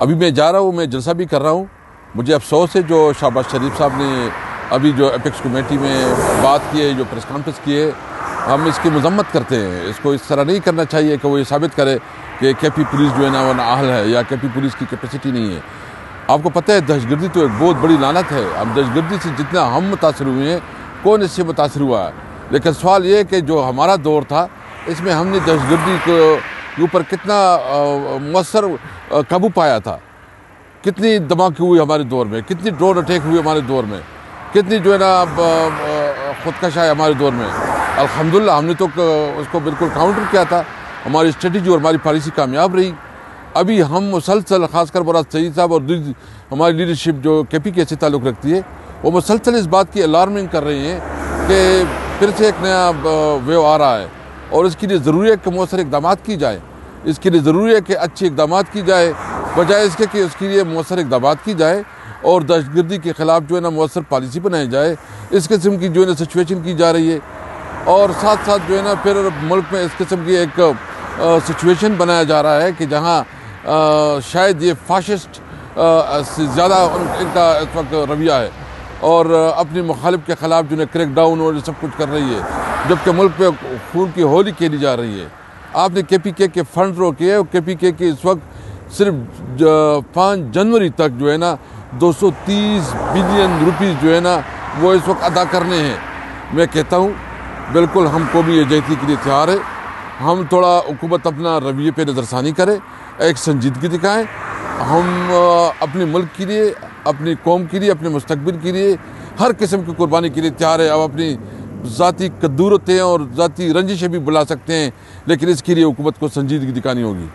अभी मैं जा रहा हूँ, मैं जलसा भी कर रहा हूँ। मुझे अफसोस है जो शाहबाज शरीफ साहब ने अभी जो अपेक्स कमेटी में बात की है, जो प्रेस कॉन्फ्रेंस की है, हम इसकी मजम्मत करते हैं। इसको इस तरह नहीं करना चाहिए कि वो ये साबित करे कि के पी पुलिस जो है ना, वो नाहल है या के पी पुलिस की कैपेसिटी नहीं है। आपको पता है, दहशतगर्दी तो एक बहुत बड़ी लानत है। अब दहशतगर्दी से जितना हम मुतासर हुए हैं, कौन इससे मुतासर हुआ है? लेकिन सवाल ये है कि जो हमारा दौर था, इसमें हमने दहशतगर्दी के ऊपर कितना मौसर काबू पाया था। कितनी धमाके हुई हमारे दौर में, कितनी ड्रोन अटैक हुई हमारे दौर में, कितनी जो है ना खुदकश है हमारे दौर में। अल्हम्दुलिल्लाह, हमने तो उसको बिल्कुल काउंटर किया था। हमारी स्ट्रेटजी और हमारी पॉलिसी कामयाब रही। अभी हम मुसलसल, खासकर मुराद सईद साहब और हमारी लीडरशिप जो के पी के से ताल्लुक़ रखती है, वो मुसलसल इस बात की अलार्मिंग कर रही हैं कि फिर से एक नया वेव आ रहा है और इसके लिए ज़रूरी है कि मौसर इकदाम की जाए। इसके लिए ज़रूरी है कि अच्छे इकदाम की जाए, बजाय इसके कि उसके लिए मौसर इकदाम की जाए और दहशतगर्दी के ख़िलाफ़ जो है ना मौसर पॉलिसी बनाई जाए, इस किस्म की जो है ना सिचुएशन की जा रही है। और साथ साथ जो है ना फिर मुल्क में इस किस्म की एक सिचुएशन बनाया जा रहा है कि जहाँ शायद ये फाशिस्ट ज़्यादा इनका इस वक्त रवैया है और अपनी मुखालिफ के ख़िलाफ़ जो है क्रैक डाउन और सब कुछ कर रही है, जबकि मुल्क पे खून की होली खेली जा रही है। आपने के पी के के फंड रोके और के पी के के इस वक्त सिर्फ़ पाँच जनवरी तक जो है ना 230 बिलियन रुपीज़ जो है ना, वो इस वक्त अदा करने हैं। मैं कहता हूँ, बिल्कुल हम कौमी यजहती के लिए तैयार है। हम थोड़ा हुकूमत अपना रवैये पे नज़रसानी करें, एक संजीदगी दिखाएँ। हम अपने मुल्क के लिए, अपनी कौम के लिए, अपने मुस्तबिल के लिए, हर किस्म की कुर्बानी के लिए तैयार है। अब अपनी ज़ाती कदूरतें और ज़ाती रंजिशें भी बुला सकते हैं, लेकिन इसके लिए हुकूमत को संजीदगी दिखानी होगी।